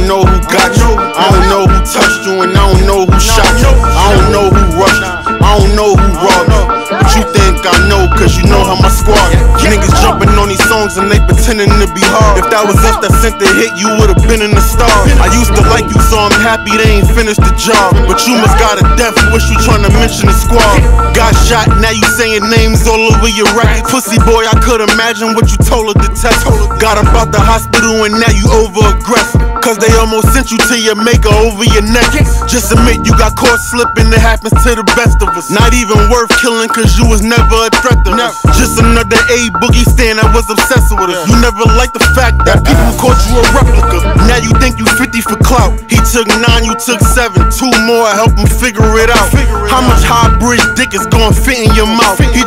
don't know who got you. I don't know who touched you, and I don't know who shot you. I don't know who rushed you. I don't know who robbed you. But you think I know, cause you know how my squad is. Niggas jumping on these songs and they pretending to be hard. If that was us that sent the hit, you would've been in the stars. I used to like you, so I'm happy they ain't finished the job. But you must got a death wish you tryna mention the squad. Got shot, now you saying names all over your record. Pussy boy, I could imagine what you told her to text. Got up out the hospital and now you over aggressive. Cause they almost sent you to your maker over your neck. Just admit you got caught slipping, it happens to the best of us. Not even worth killing cause you was never a threat to us. Just another A Boogie stand that was obsessed with us. You never liked the fact that people called you a replica. Now you think you 50 for clout. He took nine, you took seven. Two more, help him figure it out. How much Highbridge dick is gonna fit in your mouth? He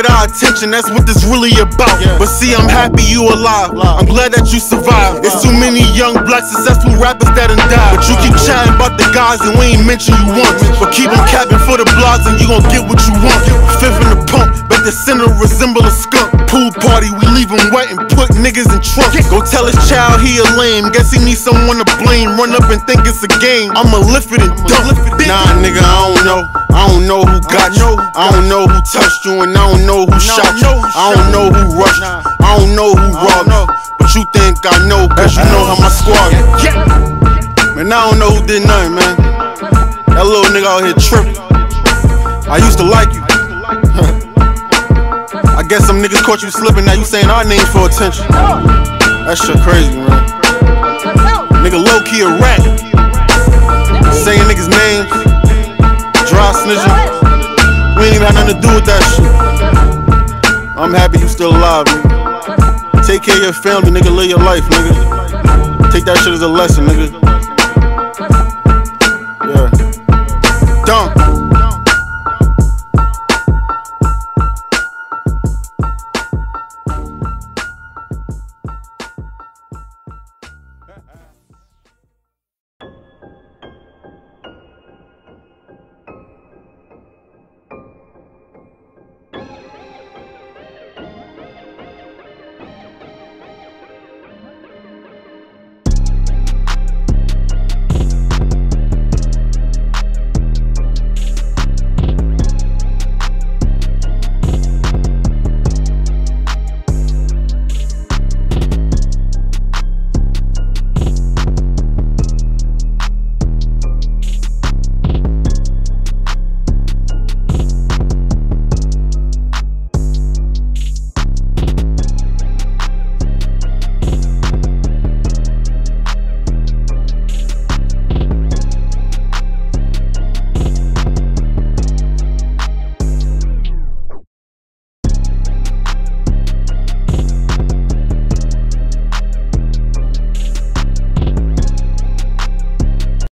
wanted our attention, that's what this really about. But see, I'm happy you alive. I'm glad that you survived. It's too many young black successful rappers that done died. But you keep chatting about the guys and we ain't mention you once. But keep on capping for the blogs and you gon' get what you want. Fifth in the pump, bet the center resemble a skunk. Pool party, we leave him wet and put niggas in trunks. Go tell his child he a lame. Guess he needs someone to blame. Run up and think it's a game. I'ma lift it and dump. Nah, nigga, I don't know. I don't know who got you. I don't know who touched you, and I don't know who shot you. I don't know who rushed you. I don't know who robbed you. But you think I know, cause you know how my squad is. Man, I don't know who did nothing, man. That little nigga out here tripping. I used to like you. I guess some niggas caught you slipping, now you saying our names for attention. That shit crazy, man. Nigga low key a rat. Saying niggas' names. Dry snitching. Ain't had nothing to do with that shit. I'm happy you still alive, nigga. Take care of your family, nigga. Live your life, nigga. Take that shit as a lesson, nigga.